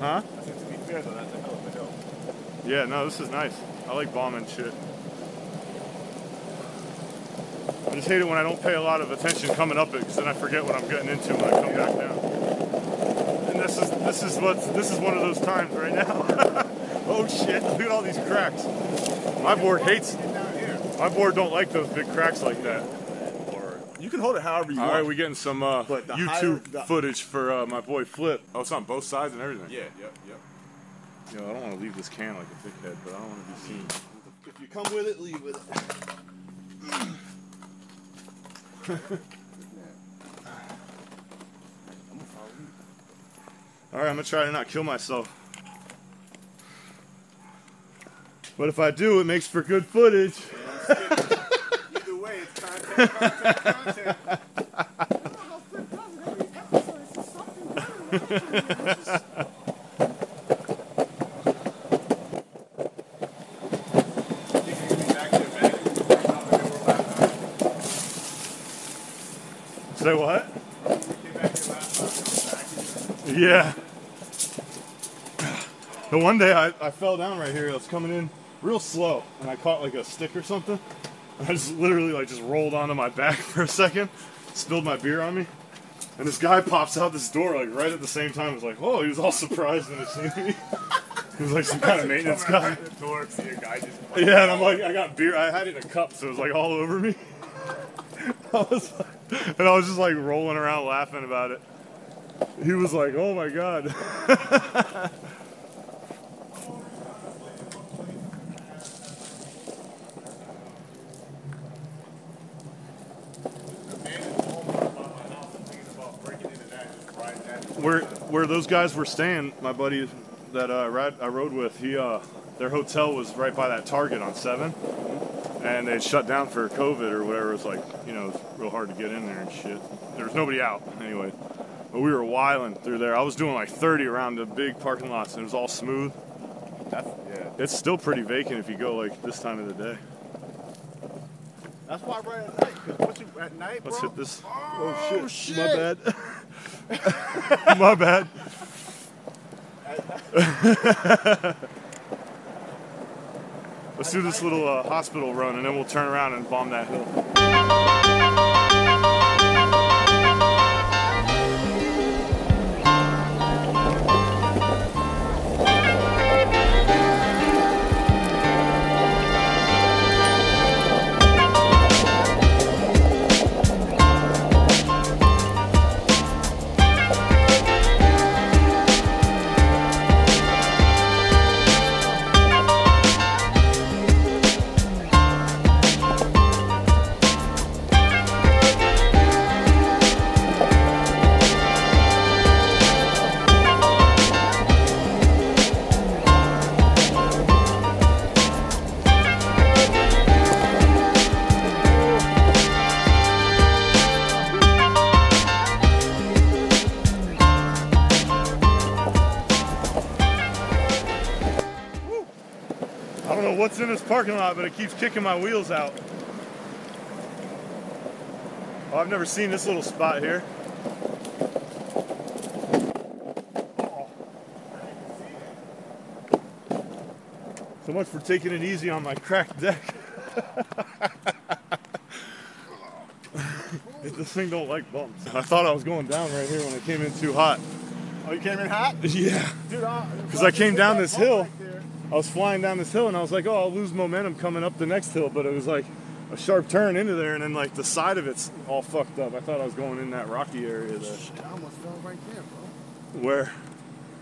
Huh? To be fair, though, that's a hell of a hill. Yeah, no, this is nice. I like bombing shit. I just hate it when I don't pay a lot of attention coming up it, because then I forget what I'm getting into when I come back down. And this is this is what this is one of those times right now. oh shit! Look at all these cracks. My board hates. My board don't like those big cracks like that. You can hold it however you All want. right, we getting some uh, But the YouTube higher- the- footage for uh, my boy Flip. Oh, it's on both sides and everything. Yeah, yep, yep. Yo, I don't want to leave this can like a dickhead, but I don't want to be seen. If you come with it, leave with it. All right, I'm gonna try to not kill myself. But if I do, it makes for good footage. Say what? Yeah. The one day I, I fell down right here. I was coming in real slow, and I caught like a stick or something. I just literally like just rolled onto my back for a second, spilled my beer on me, and this guy pops out this door like right at the same time. I was like, oh, he was all surprised when he seen me. He was like some kind of maintenance guy. Door, see a guy just. Yeah, and I'm like, I got beer. I had it in a cup, so it was like all over me. I was, like, and I was just like rolling around laughing about it. He was like, "Oh my god." Where where those guys were staying, my buddy that uh, ride, I rode with, he uh, their hotel was right by that Target on Seven, and they shut down for COVID or whatever. It was like you know, it was real hard to get in there and shit. There was nobody out anyway, but we were wiling through there. I was doing like 30 around the big parking lots, and it was all smooth. That's, yeah. It's still pretty vacant if you go like this time of the day. That's why I ride at night. Because once you at night, Let's bro. hit this. Oh, shit. My bad. My bad. Let's do this little uh, hospital run and then we'll turn around and bomb that hill. Parking lot, but it keeps kicking my wheels out. Oh, I've never seen this little spot here. So much for taking it easy on my cracked deck. this thing don't like bumps. I thought I was going down right here when it came in too hot. Oh, you came in hot? Yeah. Dude, Because I came down this hill. Right there. I was flying down this hill and I was like, oh, I'll lose momentum coming up the next hill, but it was like a sharp turn into there and then like the side of it's all fucked up. I thought I was going in that rocky area there. Shit, I almost fell right there, bro. Where?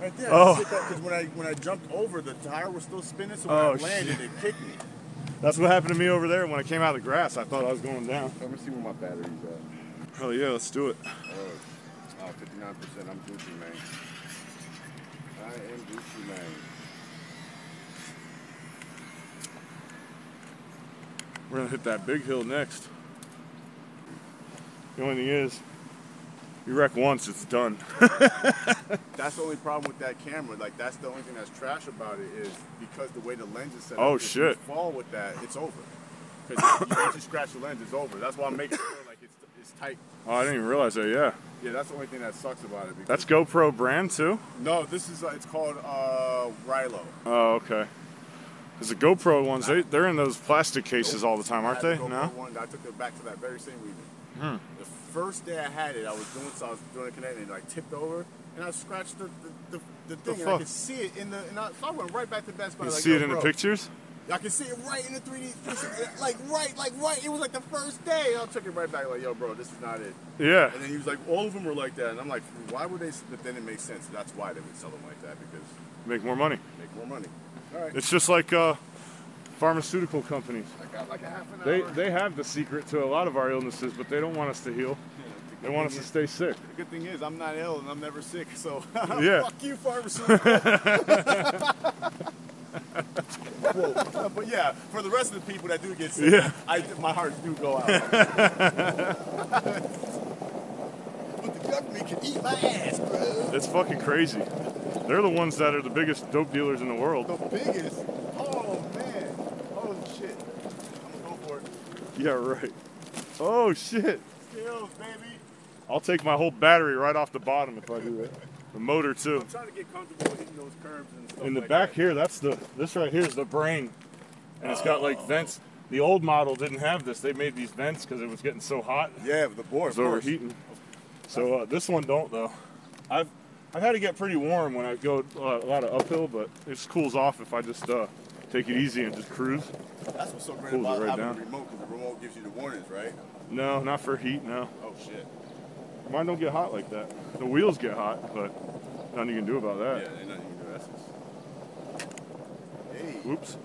Right there. Oh. Because when I when I jumped over, the tire was still spinning, so when Oh, I landed, shit. it kicked me. That's what happened to me over there when I came out of the grass. I thought I was going down. Let me see where my battery's at. Oh yeah, let's do it. Oh, 59%. I'm Gucci, man. I am Gucci, man. We're gonna hit that big hill next. The only thing is, you wreck once, it's done. That's the only problem with that camera. Like, that's the only thing that's trash about it is because the way the lens is set Oh, up. if shit. you fall with that, it's over. Because once you scratch the lens, it's over. That's why I'm making sure like it's, it's tight. Oh, I didn't even realize that. Yeah, Yeah, that's the only thing that sucks about it. That's GoPro brand too. no, this is uh, it's called uh, Rylo. Oh, okay. Because the GoPro ones, they they're in those plastic cases all the time, aren't they? the No. One, I took it back to that very same reason. Hmm. The first day I had it, I was doing so I was doing a connect and like tipped over, and I scratched the the, the, the thing, and I could see it in the. And I, so I went right back to Best Buy. You like, see it in the pictures? I can see it right in the 3D, like right, like right. It was like the first day. And I took it right back, like, yo, bro, this is not it. Yeah. And then he was like, all of them were like that, and I'm like, why would they? But then it makes sense. That's why they would sell them like that because Make more money. make more money. Right, It's just like uh, pharmaceutical companies. I got like a half an They hour. they have the secret to a lot of our illnesses, but they don't want us to heal. They want us to stay sick. The good thing is I'm not ill and I'm never sick, so Yeah. fuck you, pharmaceutical. But yeah, for the rest of the people that do get sick, Yeah. I, my heart do go out. but the government can eat my ass, bro. It's fucking crazy. They're the ones that are the biggest dope dealers in the world. The biggest. Oh man. Holy shit. I'm gonna go for it. Yeah, right. Oh shit. Skills, baby. I'll take my whole battery right off the bottom if I do that. The motor too. I'm trying to get comfortable hitting those curves and stuff. In the like back that. here, that's the this right here is the brain, and it's got like vents. The old model didn't have this. They made these vents because it was getting so hot. Yeah, the board. It's overheating. So uh, this one don't though. I've I've had to get pretty warm when I go uh, a lot of uphill, but it just cools off if I just uh, take it easy and just cruise. That's what's so great it about right having down. a remote, because the remote gives you the warnings, right? No, not for heat. No, Oh shit. mine don't get hot like that. The wheels get hot, but nothing you can do about Yeah, that. ain't nothing you can do. That's just... Hey, Whoops!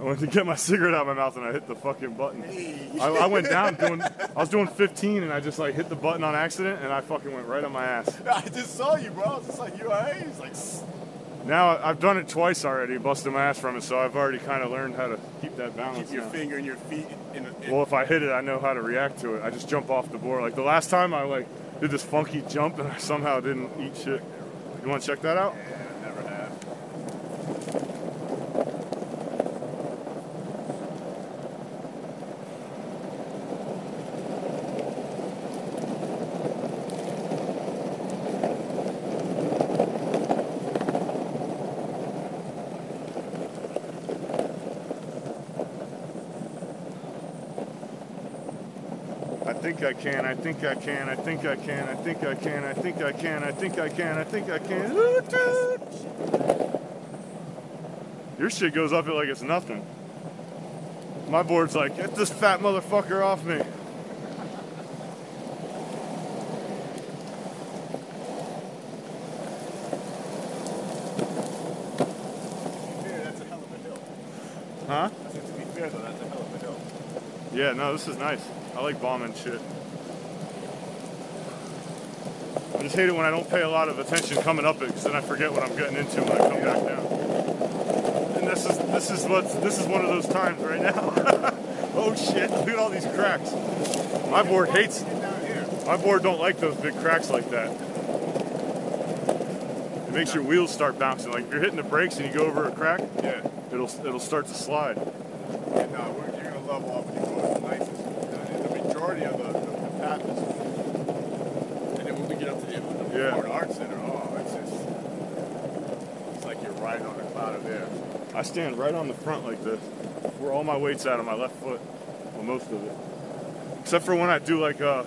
I went to get my cigarette out of my mouth and I hit the fucking button. I, I went down doing. I was doing 15 and I just like hit the button on accident and I fucking went right on my ass. I just saw you, bro. I was just like, you alright? He's like, "S- Now I've done it twice already, busted my ass from it, so I've already kind of learned how to keep that balance. keep your now. finger and your feet in. In, Well, if I hit it, I know how to react to it. I just jump off the board. Like the last time, I like did this funky jump and I somehow didn't eat shit. You want to check that out? yeah, never have. I think I can. I think I can. I think I can. I think I can. I think I can. I think I can. I think I can. Your shit goes up it like it's nothing. My board's like, get this fat motherfucker off me. To be fair, that's a hell of a hill. Huh? To be fair, though, that's a hell of a hill. Yeah, no, this is nice. I like bombing shit. I just hate it when I don't pay a lot of attention coming up it, because then I forget what I'm getting into when I come back down. And this is this is what this is one of those times right now. oh shit! Look at all these cracks. My board hates. Get down here. My board don't like those big cracks like that. It makes your wheels start bouncing. Like if you're hitting the brakes and you go over a crack, Yeah. it'll it'll start to slide. Yeah, no, we're, you're gonna level off these ones the nicest. The, the majority of the, the, the path is. And then when we get up to the, the Yeah. Florida Art Center, oh, it's just. It's like you're riding on a cloud of air. I stand right on the front like this, where all my weight's at on my left foot, well, most of it. Except for when I do like a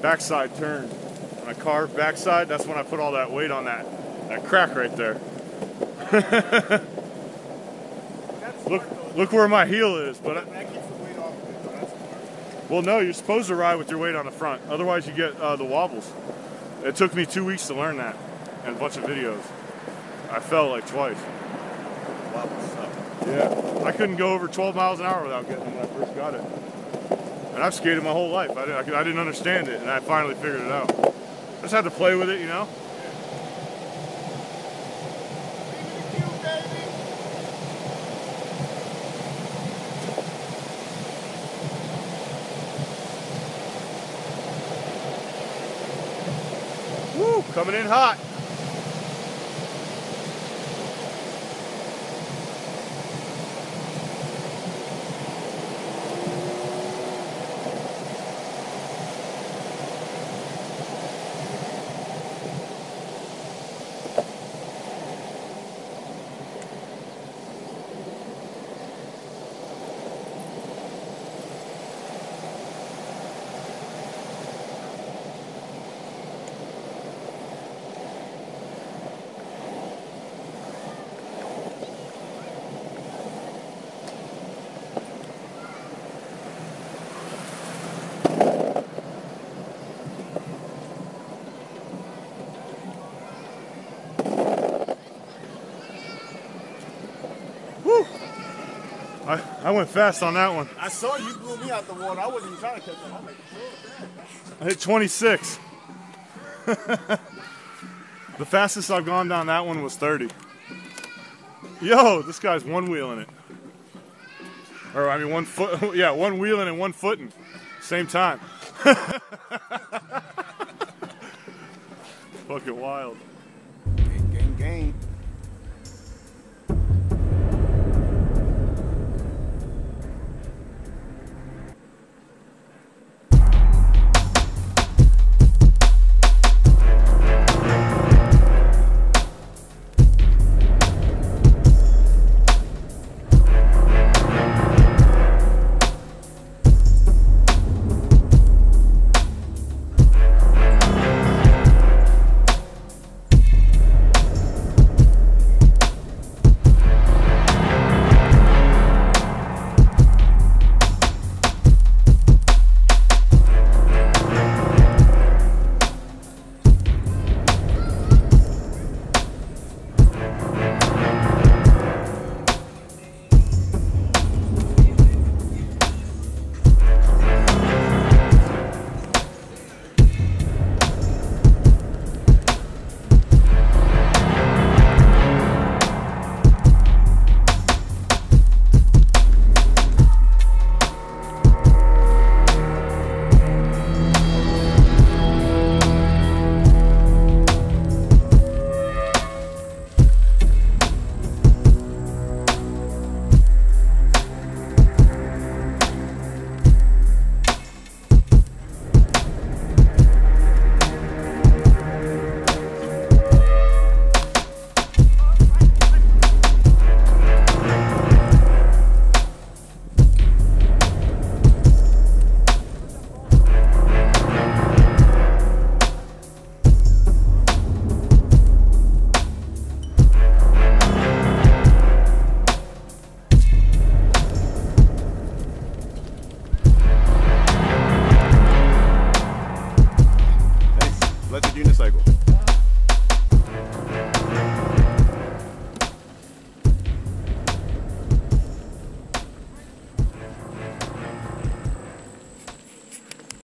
backside turn. When I carve backside, that's when I put all that weight on that, that crack right there. Look, look where my heel is. But I, That keeps the weight off of it, so that's smart. well, no, you're supposed to ride with your weight on the front. Otherwise, you get uh, the wobbles. It took me two weeks to learn that, and a bunch of videos. I fell like twice. Yeah, I couldn't go over 12 miles an hour without getting when I first got it. And I've skated my whole life. I didn't, I didn't understand it, and I finally figured it out. I just had to play with it, you know? Woo, coming in hot. I went fast on that one. I saw you blew me out the water. I wasn't even trying to catch it. I'm like, I hit 26. the fastest I've gone down that one was 30. Yo, this guy's one wheeling it. Or I mean one foot yeah, one wheeling and one footing. Same time. Fucking wild. Gang, gang, gang.